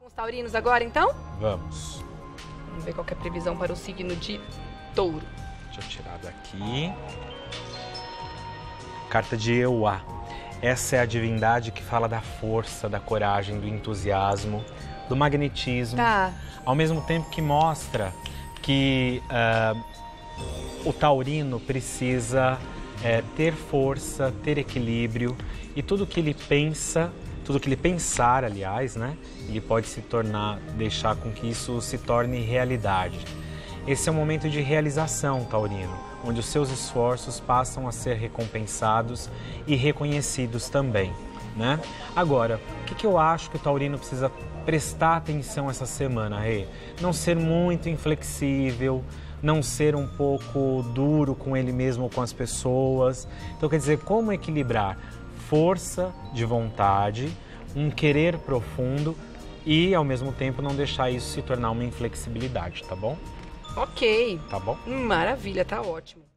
Com os taurinos agora, então? Vamos. Vamos ver qual é a previsão para o signo de touro. Deixa eu tirar daqui. Carta de Euá. Essa é a divindade que fala da força, da coragem, do entusiasmo, do magnetismo. Tá. Ao mesmo tempo que mostra que uh, o taurino precisa uh, ter força, ter equilíbrio e tudo que ele pensa, tudo que ele pensar, aliás, né, ele pode se tornar, deixar com que isso se torne realidade. Esse é um momento de realização, taurino, onde os seus esforços passam a ser recompensados e reconhecidos também. Né? Agora, o que, que eu acho que o taurino precisa prestar atenção essa semana, Rê? Não ser muito inflexível, não ser um pouco duro com ele mesmo ou com as pessoas. Então, quer dizer, como equilibrar força de vontade, um querer profundo e, ao mesmo tempo, não deixar isso se tornar uma inflexibilidade, tá bom? Ok. Tá bom? Maravilha, tá ótimo.